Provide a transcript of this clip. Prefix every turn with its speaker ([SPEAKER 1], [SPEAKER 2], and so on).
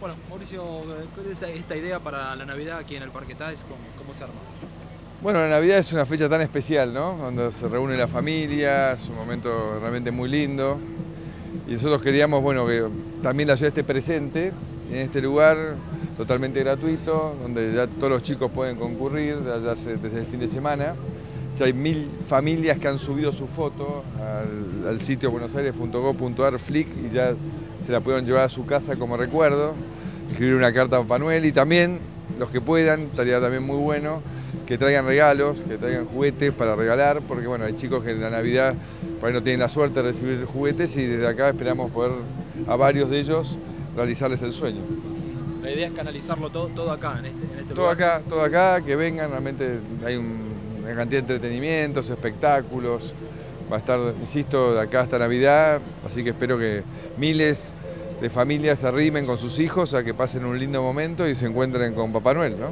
[SPEAKER 1] Bueno, Mauricio, ¿cuál es esta, idea para la Navidad aquí en el Parque? ¿Cómo, ¿Cómo se arma?
[SPEAKER 2] Bueno, la Navidad es una fecha tan especial, ¿no? Donde se reúne la familia, es un momento realmente muy lindo. Y nosotros queríamos, bueno, que también la ciudad esté presente en este lugar totalmente gratuito, donde ya todos los chicos pueden concurrir desde el fin de semana. Ya hay mil familias que han subido su foto al, al sitio buenosaires.gov.ar flick y ya se la pudieron llevar a su casa como recuerdo, escribir una carta a Papá Noel y también los que puedan, estaría también muy bueno que traigan regalos, que traigan juguetes para regalar, porque bueno, hay chicos que en la Navidad por ahí no tienen la suerte de recibir juguetes y desde acá esperamos poder a varios de ellos realizarles el sueño.
[SPEAKER 1] La idea es canalizarlo todo, todo acá, en este, en este
[SPEAKER 2] todo acá, todo acá, que vengan, realmente hay una cantidad de entretenimientos, espectáculos, va a estar, insisto, de acá hasta Navidad, así que espero que miles de familias se arrimen con sus hijos a que pasen un lindo momento y se encuentren con Papá Noel, ¿no?